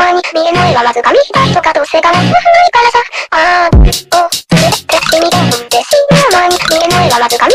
前に見えないはわずかに左とかどうせがもうないからさあーおと連れて君だもんです間にくびないはわずかに